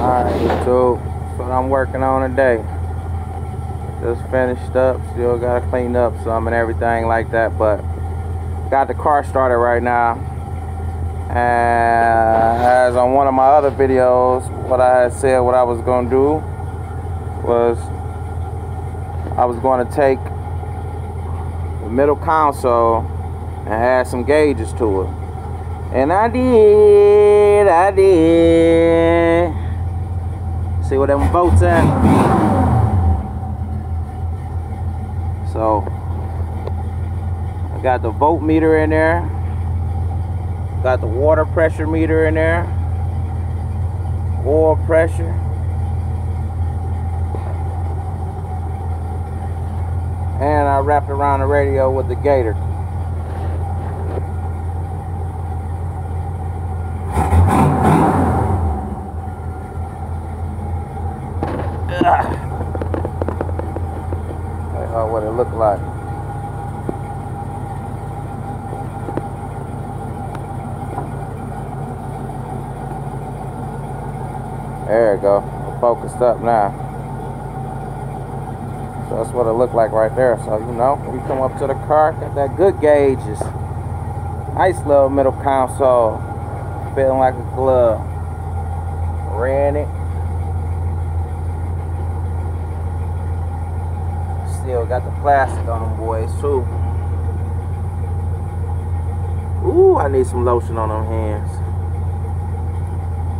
Alright, YouTube. That's what I'm working on today. Just finished up. Still gotta clean up some and everything like that, but got the car started right now. And as on one of my other videos, what I had said what I was gonna do was I was gonna take the middle console and add some gauges to it. And I did, I did. See what them volts at? So, I got the voltmeter in there. Got the water pressure meter in there. Oil pressure. And I wrapped around the radio with the gator. Uh, what it looked like. There we go. focused up now. So that's what it looked like right there. So you know, you come up to the car, got that good gauges. Nice little middle console. Feeling like a glove. Ran it. Still got the plastic on them boys too. Ooh, I need some lotion on them hands.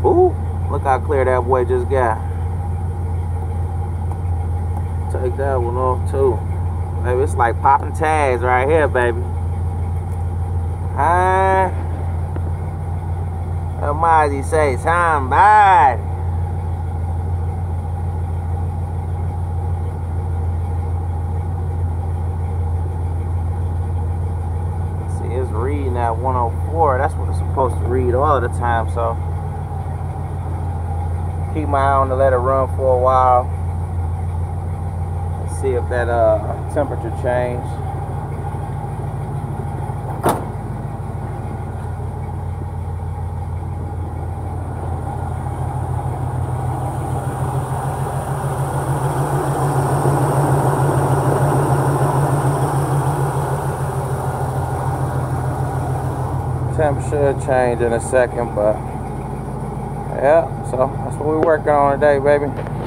Ooh, look how clear that boy just got. Take that one off too. Baby, it's like popping tags right here, baby. Huh? Almighty say, somebody. it's reading at 104. That's what it's supposed to read all the time. So keep my eye on to let it run for a while. Let's see if that uh, temperature change. Temp should change in a second, but yeah, so that's what we're working on today, baby.